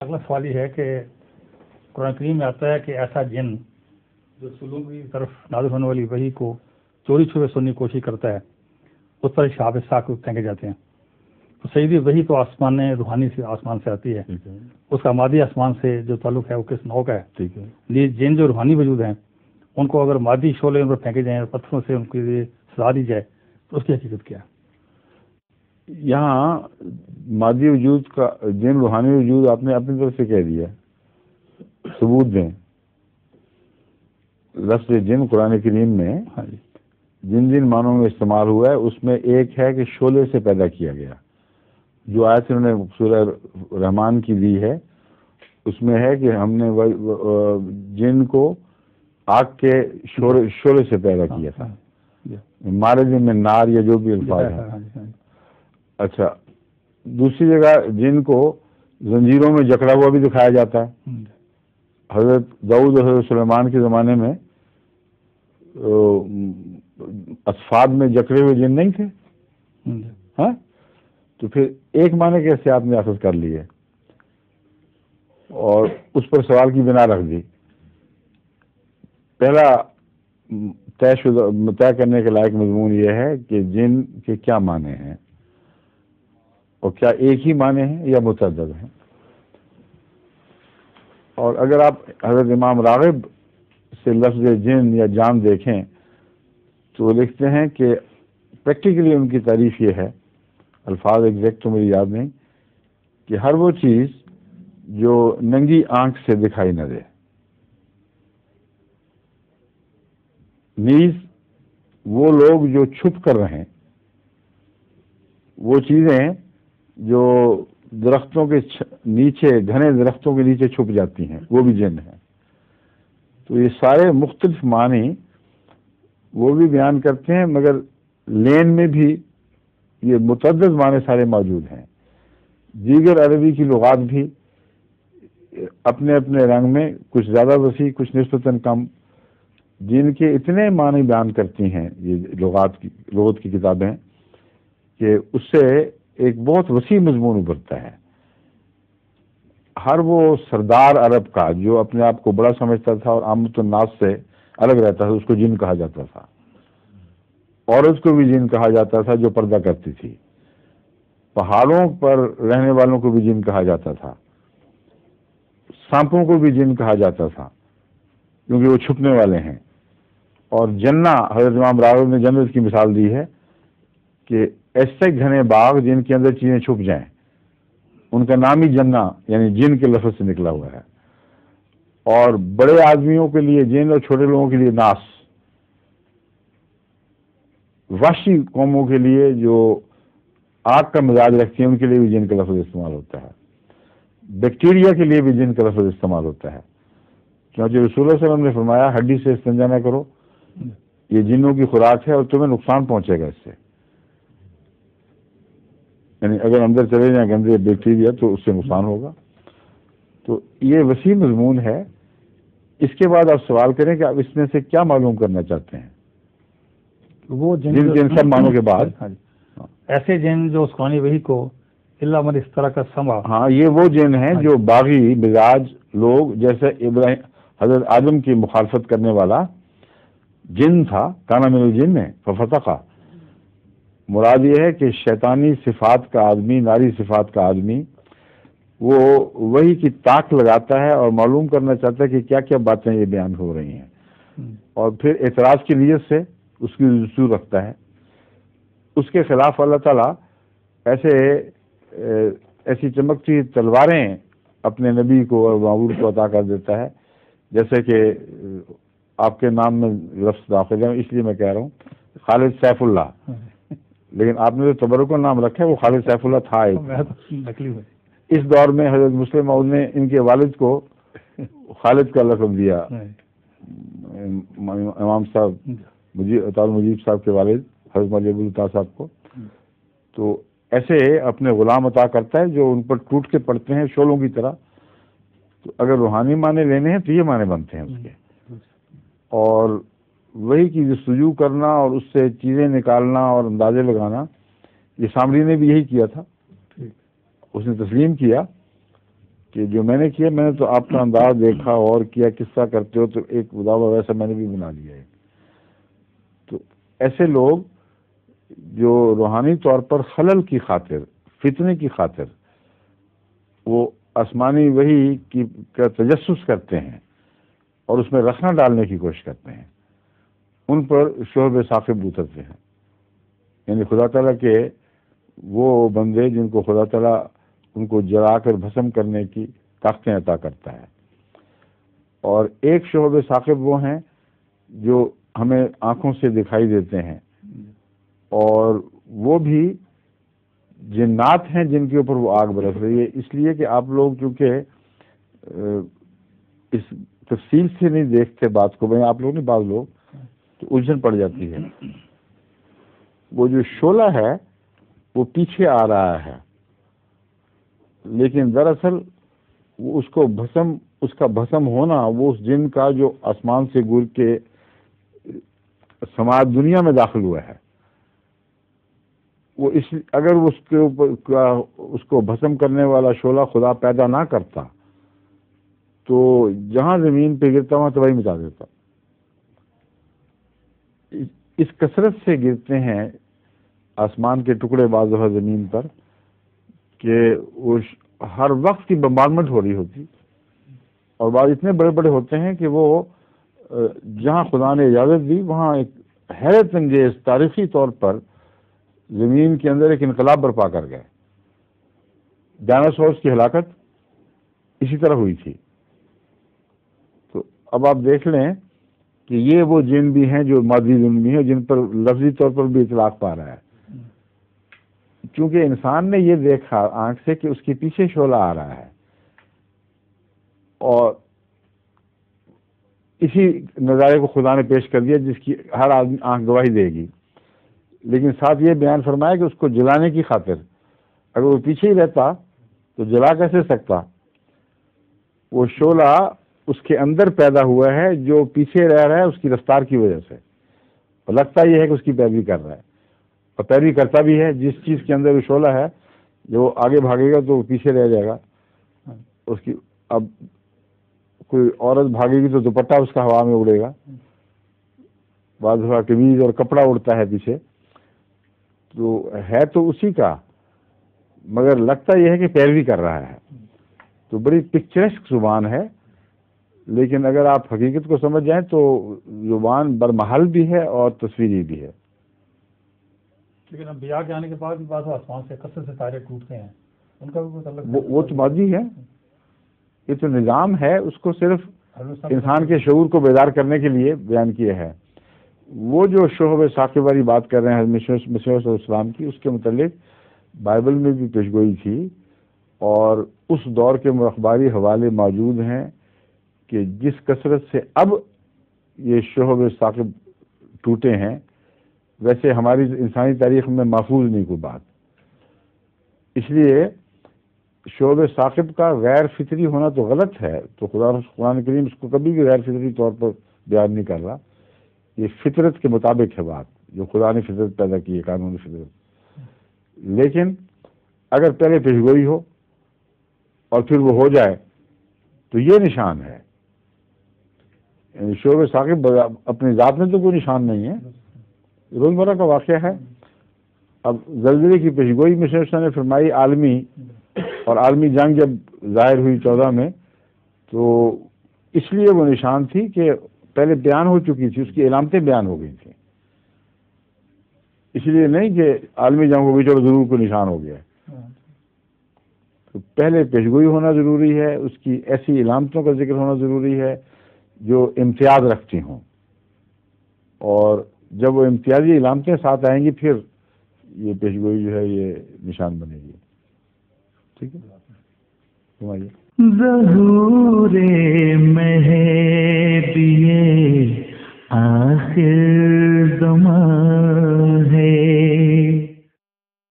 अगला सवाल ये है कि कुरान करीम में आता है कि ऐसा जिन जो सुलूम की तरफ़ नाजुक होने वाली वही को चोरी छुपे सुनने की कोशिश करता है उस पर शाब साक फेंके जाते हैं। तो सही वही तो आसमान रूहानी से आसमान से आती है। उसका मादी आसमान से जो ताल्लुक है वो किस नौ का है? ठीक है। लिए जिन जो रूहानी वजूद हैं उनको अगर मादी शोले उन पर फेंके जाएँ और पत्थरों से उनके लिए सजा दी जाए तो उसकी हकीकत क्या है? यहाँ मादी वजूद का जिन रूहानी वजूद आपने अपनी तरफ़ से कह दिया सबूत दें लफ्ज जिन कुरान करीम में हाँ जिन जिन मानों में इस्तेमाल हुआ है उसमें एक है कि शोले से पैदा किया गया जो आयत उन्होंने सूरह रहमान की दी है उसमें है कि हमने जिन को आग के शोले शोले से पैदा किया था हाँ, मारे दिन में नार या जो भी अल्फाज हाँ, है हाँ हाँ। अच्छा दूसरी जगह जिन को जंजीरों में जकड़ा हुआ भी दिखाया जाता है। हम्म, हज़रत दाऊद हज़रत सुलेमान के ज़माने में असफाद में जकड़े हुए जिन नहीं थे। हम्म, हाँ? तो फिर एक माने कैसे आपने अखज कर लिए और उस पर सवाल की बिना रख दी। पहला तय तय करने के लायक मजमून यह है कि जिन के क्या माने हैं। और क्या एक ही माने हैं या मुतद हैं? और अगर आप हज़रत इमाम रागिब से लफ्ज जिन या जान देखें तो वो लिखते हैं कि प्रैक्टिकली उनकी तारीफ़ ये है, अल्फाज एग्जैक्ट तो मुझे याद नहीं, कि हर वो चीज़ जो नंगी आँख से दिखाई न दे। नीज, वो लोग जो छुप कर रहे हैं वो चीज़ें जो दरख्तों के नीचे, घने दरख्तों के नीचे छुप जाती हैं, वो भी जिन है। तो ये सारे मुख्तलिफ़ मानी, वो भी बयान करते हैं, मगर लेन में भी ये मुतद माने सारे मौजूद हैं। दीगर अरबी की लुगात भी अपने अपने रंग में, कुछ ज़्यादा वसी, कुछ नस्बता कम। जिनके इतने मानी बयान करती हैं ये लुगात की, लुगत की किताबें, कि उससे एक बहुत वसी मजमून उभरता है। हर वो सरदार अरब का जो अपने आप को बड़ा समझता था और आमत नास से अलग रहता था, उसको जिन कहा जाता था। औरत को भी जिन कहा जाता था जो पर्दा करती थी। पहाड़ों पर रहने वालों को भी जिन कहा जाता था। सांपों को भी जिन कहा जाता था, क्योंकि वो छुपने वाले हैं। और जन्ना, हज़रत इमाम राघव ने जन्नत की मिसाल दी है कि ऐसे घने बाग जिनके अंदर चीज़ें छुप जाएँ, उनका नाम ही जन्ना, यानी जिन के लफ्ज से निकला हुआ है। और बड़े आदमियों के लिए, जिन और छोटे लोगों के लिए नास। वहशी कौमों के लिए जो आग का मिजाज रखती है, उनके लिए भी जिन का लफ्ज इस्तेमाल होता है। बैक्टीरिया के लिए भी जिन का लफ्ज इस्तेमाल होता है। क्योंकि रसूल वसल्लम ने फरमाया, हड्डी से इस्तेंजा न करो। ये जिनों की खुराक है और तुम्हें नुकसान पहुंचेगा इससे। यानी अगर अंदर चले जाए गंदे बैक्टीरिया तो उससे नुकसान होगा। तो ये वसी मजमून है। इसके बाद आप सवाल करें कि आप इसमें से क्या मालूम करना चाहते हैं? वो जिन जिन- सब मानों के बाद? हाँ ऐसे जिन जो उसकानी वही को इल्ला मन इस तरह का समा। हाँ ये वो जिन हैं जो। बागी मिजाज लोग जैसे इब्राहिम हज़रत आदम की मुखालफत करने वाला जिन था काना मिल जिन ने फतका मुराद ये है कि शैतानी सिफात का आदमी नारी सिफात का आदमी वो वही की ताक लगाता है और मालूम करना चाहता है कि क्या क्या बातें ये बयान हो रही हैं। हम्म, और फिर एतराज़ की नीयत से उसकी रजू रखता है। उसके खिलाफ अल्लाह ताला ऐसे ऐसी चमकती तलवारें अपने नबी को और मामूर को अदा कर देता है। जैसे कि आपके नाम में लफ्ज दाखिल है इसलिए मैं कह रहा हूँ खालिद सैफुल्ला हाँ जी। लेकिन आपने जो तबरक नाम रखा है वो खालिद सैफुल्ला था एक तो इस दौर में हज़रत मुस्लिम ने इनके वालिद को खालिद का लकब दिया। इमाम साहब मुजीब मुजीब साहब के वालिद हज़रत मौलवी साहब को। तो ऐसे अपने गुलाम अता करता है जो उन पर टूट के पड़ते हैं शोलों की तरह। तो अगर रूहानी माने लेने हैं तो ये माने बनते हैं उसके। और वही की जस्तजू करना और उससे चीज़ें निकालना और अंदाजे लगाना ये सामरी ने भी यही किया था। उसने तस्लीम किया कि जो मैंने किया मैंने तो आपका अंदाज देखा और किया किस्सा करते हो तो एक दावा वैसा मैंने भी बना लिया है। तो ऐसे लोग जो रूहानी तौर पर खलल की खातिर फितने की खातिर वो आसमानी वही की का तजस्स करते हैं और उसमें रखना डालने की कोशिश करते हैं। उन पर शोहब साकिब उतरते हैं। यानी खुदा तला के वो बंदे जिनको खुदा तला उनको जलाकर भस्म करने की ताकतें अता करता है। और एक शोहब साकिब वो हैं जो हमें आँखों से दिखाई देते हैं। और वो भी जिन्नात हैं जिनके ऊपर वो आग बरस रही है। इसलिए कि आप लोग चूँकि इस तफसील से नहीं देखते बात को भाई आप लोग नहीं बात लोग तो उलझन पड़ जाती है। वो जो शोला है, वो पीछे आ रहा है। लेकिन दरअसल उसको भसम, उसका भस्म होना, वो उस जिन का जो आसमान से गुर के समाज दुनिया में दाखिल हुआ है। वो इस, अगर उसके ऊपर उसको भस्म करने वाला शोला खुदा पैदा ना करता तो जहाँ ज़मीन पे गिरता, वहाँ तबाही मिटा देता। इस कसरत से गिरते हैं आसमान के टुकड़े बाज ज़मीन पर कि वो हर वक्त की बम्बारमेंट हो रही होती। और बाद इतने बड़े बड़े होते हैं कि वो जहाँ खुदा ने इजाज़त दी, वहाँ एक हैरत अंगेज तारीखी तौर पर ज़मीन के अंदर एक इनकलाब बर्पा कर गए। डायनासोर्स की हलाकत इसी तरह हुई थी। तो अब आप देख लें कि ये वो जिन भी हैं जो मादी जुनमी है, जिन पर लफ्जी तौर पर भी इतलाक पा रहा है। क्योंकि इंसान ने ये देखा आँख से कि उसके पीछे शोला आ रहा है। और इसी नज़ारे को खुदा ने पेश कर दिया, जिसकी हर आदमी आँख गवाही देगी। लेकिन साथ ये बयान फरमाया कि उसको जलाने की खातिर अगर वो पीछे ही रहता तो जला कैसे सकता? वो शोला उसके अंदर पैदा हुआ है, जो पीछे रह रहा है, उसकी रफ्तार की वजह से। और लगता यह है कि उसकी पैरवी कर रहा है। और पैरवी करता भी है, जिस चीज़ के अंदर शोला है, जो आगे भागेगा तो पीछे रह जाएगा। उसकी, अब कोई औरत भागेगी तो दुपट्टा उसका हवा में उड़ेगा। बाद कमीज और कपड़ा उड़ता है पीछे। तो है तो उसी का, मगर लगता यह है कि पैरवी कर रहा है। तो बड़ी पिक्चरस्क ज़ुबान है। लेकिन अगर आप हकीकत को समझ जाएँ तो ज़ुबान बरमहल भी है और तस्वीरी भी है। लेकिन अब बिया के आने के बाद भी बात आसमान से कसर से तारे टूटते हैं। उनका भी अलग वो, वो तो माजी है। ये तो निज़ाम है उसको सिर्फ़ इंसान के शूर को बेदार करने के लिए बयान किया है। वो जो शोहब साकिब वाली बात कर रहे हैं मसीम की उसके मतलब बाइबल में भी पेशगोई थी और उस दौर के अखबारी हवाले मौजूद हैं। कि जिस कसरत से अब ये शोहब साकिब टूटे हैं, वैसे हमारी इंसानी तारीख में महफूज नहीं कोई बात। इसलिए शोब साकिब का गैर फितरी होना तो गलत है तो खुदा कुरान करीम उसको कभी भी गैर फितरी तौर पर बयान नहीं कर रहा। ये फितरत के मुताबिक है बात, जो खुदा ने फितरत पैदा की है, कानूनी फितरत। लेकिन अगर पहले पेशगोई हो और फिर वो हो जाए तो ये निशान है शोब साकिब अपनी ज़ात में तो कोई निशान नहीं है। रोज़मर्रा का वाक़ है। अब जल्जले की पेशगोई में ने फरमाई आलमी, और आलमी जंग जब ज़ाहिर हुई चौदह में तो इसलिए वो निशान थी कि पहले बयान हो चुकी थी, उसकी इलामतें बयान हो गई थी। इसलिए नहीं कि आलमी जंग हो गई, चलो ज़रूर कोई निशान हो गया तो पहले पेशगोई होना ज़रूरी है, उसकी ऐसी इलामतों का ज़िक्र होना ज़रूरी है जो इम्तियाज़ रखती हों। और जब वो इम्तियाजी इलाम के साथ आएँगी, फिर ये पेशगोई जो है, ये निशान बनेगी। ठीक है? घुमाइए। जहूरे आखिर जमा है